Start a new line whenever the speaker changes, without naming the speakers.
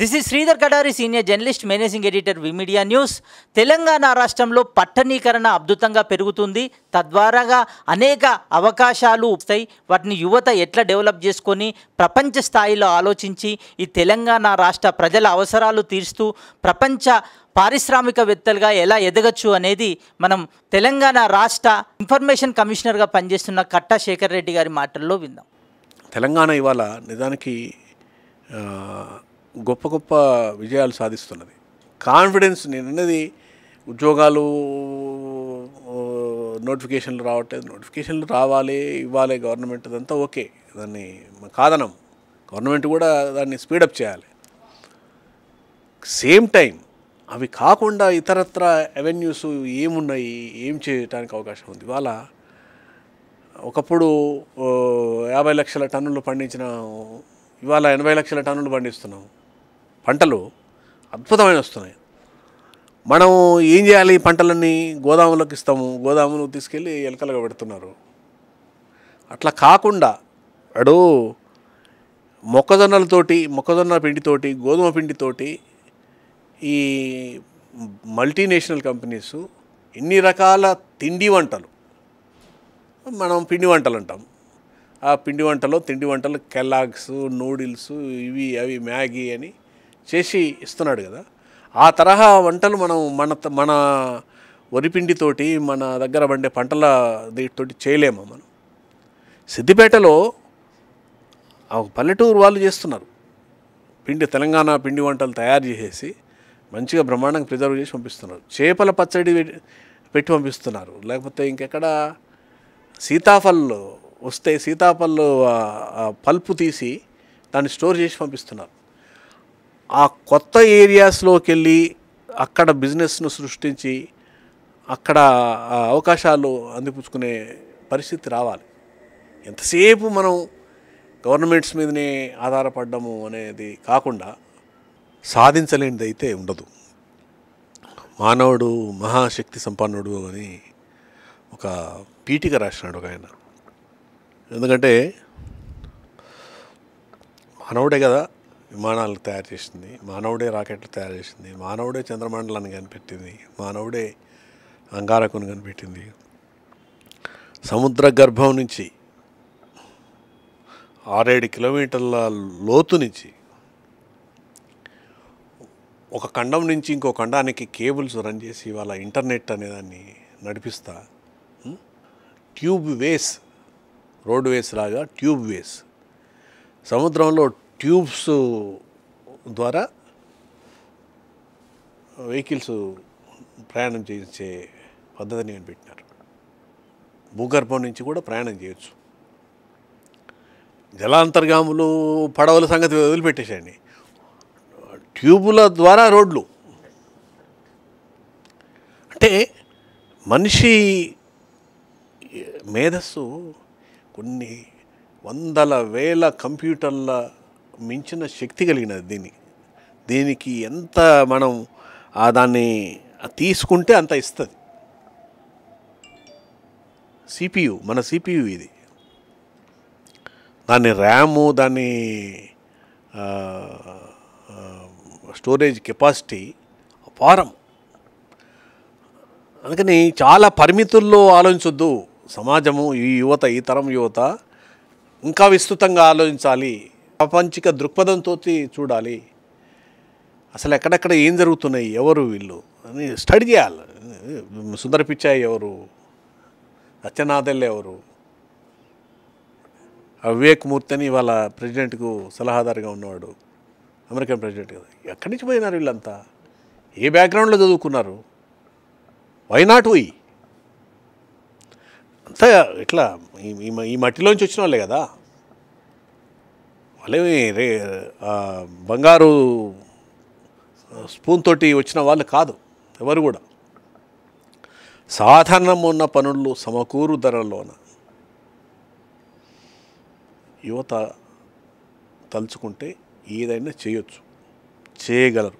This is Sridhar Kadari senior journalist managing editor V Media news Telangana రాష్ట్రంలో పట్టణీకరణ అద్భుతంగా పెరుగుతుంది. తద్వారాగా అనేక అవకాశాలు వస్తాయి. వాటిని యువత ఎట్లా డెవలప్ చేసుకొని ప్రపంచ స్థాయిలో ఆలోచించి ఈ తెలంగాణ రాష్ట్ర ప్రజల అవసరాలు తీరుస్తూ ప్రపంచ పారిశ్రామికవేత్తలుగా ఎలా ఎదగచ్చు అనేది మనం తెలంగాణ రాష్ట్ర ఇన్ఫర్మేషన్ కమిషనర్గా పనిచేస్తున్న కట్టా శేఖర్ రెడ్డి గారి మాటల్లో విందాం.
తెలంగాణ ఇవాళ నిజానికి గొప్ప గొప్ప విజయాలు సాధిస్తున్నది. కాన్ఫిడెన్స్ నేను ఉద్యోగాలు నోటిఫికేషన్లు రావట్లేదు. నోటిఫికేషన్లు రావాలి ఇవ్వాలి గవర్నమెంట్ అదంతా ఓకే. దాన్ని కాదనం. గవర్నమెంట్ కూడా దాన్ని స్పీడప్ చేయాలి. సేమ్ టైం అవి కాకుండా ఇతరత్ర అవెన్యూస్ ఏమున్నాయి ఏం చేయడానికి అవకాశం ఉంది? ఇవాళ ఒకప్పుడు యాభై లక్షల టన్నులు పండించిన ఇవాళ ఎనభై లక్షల టన్నులు పండిస్తున్నాం. పంటలు అద్భుతమైన వస్తున్నాయి. మనం ఏం చేయాలి? ఈ పంటలన్నీ గోదాములకు ఇస్తాము. గోదాములు తీసుకెళ్ళి ఎలకలుగా పెడుతున్నారు. అట్లా కాకుండా అడు మొక్కజొన్నలతోటి మొక్కజొన్న పిండితోటి గోధుమ పిండితోటి ఈ మల్టీనేషనల్ కంపెనీస్ ఇన్ని రకాల తిండి వంటలు. మనం పిండి వంటలు అంటాం. ఆ పిండి వంటలో తిండి వంటలు కెలాగ్స్ నూడిల్స్ ఇవి అవి మ్యాగీ అని చేసి ఇస్తున్నాడు కదా. ఆ తరహా వంటలు మనం మన త- మన వరిపిండితోటి మన దగ్గర పండే పంటల దీటితోటి చేయలేమా మనం. సిద్దిపేటలో ఆ పల్లెటూరు వాళ్ళు చేస్తున్నారు. పిండి తెలంగాణ పిండి వంటలు తయారు చేసేసి మంచిగా బ్రహ్మాండంగా ప్రిజర్వ్ చేసి పంపిస్తున్నారు. చేపల పచ్చడి పెట్టి- పెట్టి పంపిస్తున్నారు. లేకపోతే ఇంకెక్కడ సీతాఫల్ వస్తే సీతాఫల్ పల్పు తీసి దాన్ని స్టోర్ చేసి పంపిస్తున్నారు. ఆ కొత్త ఏరియాస్లోకి వెళ్ళి అక్కడ బిజినెస్ను సృష్టించి అక్కడ అవకాశాలు అందిపుచ్చుకునే పరిస్థితి రావాలి. ఎంతసేపు మనం గవర్నమెంట్స్ మీదనే ఆధారపడ్డము అనేది కాకుండా సాధించలేనిది అయితే ఉండదు. మానవుడు మహాశక్తి సంపన్నుడు అని ఒక పీఠిక రాసినాడు ఒక ఆయన. ఎందుకంటే మానవుడే కదా విమానాలు తయారు చేసింది. మానవుడే రాకెట్లు తయారు చేసింది. మానవుడే చంద్రమండలాన్ని కనిపెట్టింది. మానవుడే అంగారకుని కనిపెట్టింది. సముద్ర గర్భం నుంచి ఆరేడు కిలోమీటర్ల లోతు నుంచి ఒక ఖండం నుంచి ఇంకో ఖండానికి కేబుల్స్ రన్ చేసి వాళ్ళ ఇంటర్నెట్ అనేదాన్ని నడిపిస్తా. ట్యూబ్ వేస్ రోడ్ వేస్ లాగా ట్యూబ్ వేస్. సముద్రంలో ట్యూబ్స్ ద్వారా వెహికల్స్ ప్రయాణం చేయించే పద్ధతిని కనిపెట్టినారు భూగర్భం నుంచి కూడా ప్రయాణం చేయొచ్చు. జలాంతర్గాములు పడవల సంగతి వదిలిపెట్టేసేయండి. ట్యూబుల ద్వారా రోడ్లు. అంటే మనిషి మేధస్సు కొన్ని వందల వేల కంప్యూటర్ల మించిన శక్తి కలిగినది దీని దీనికి ఎంత మనం ఆ దాన్ని తీసుకుంటే అంత ఇస్తుంది. సిపియు మన సిపియు ఇది. దాని ర్యాము దాని స్టోరేజ్ కెపాసిటీ అపారం. అందుకని చాలా పరిమితుల్లో ఆలోచించొద్దు. సమాజము ఈ యువత ఈ తరం యువత ఇంకా విస్తృతంగా ఆలోచించాలి. ప్రపంచిక దృక్పథంతో చూడాలి. అసలు ఎక్కడెక్కడ ఏం జరుగుతున్నాయి ఎవరు వీళ్ళు? అని స్టడీ చేయాలి. సుందర పిచ్చాయి ఎవరు? సత్యనాథెల్ ఎవరు? ఆ వివేక్ మూర్తి అని వాళ్ళ ప్రెసిడెంట్కు సలహాదారుగా ఉన్నవాడు అమెరికన్ ప్రెసిడెంట్ కదా. ఎక్కడి నుంచి పోయినారు వీళ్ళంతా? ఏ బ్యాక్గ్రౌండ్లో చదువుకున్నారు? వై నాట్ వై అంతా ఇట్లా ఈ- ఈ మట్టిలోంచి వచ్చిన వాళ్ళే కదా. వాళ్ళేమి రే బంగారు స్పూన్ తోటి వచ్చిన వాళ్ళు కాదు ఎవరు కూడా. సాధారణం ఉన్న పనులు సమకూరు ధరల్లోన యువత తలుచుకుంటే ఏదైనా చేయొచ్చు చేయగలరు.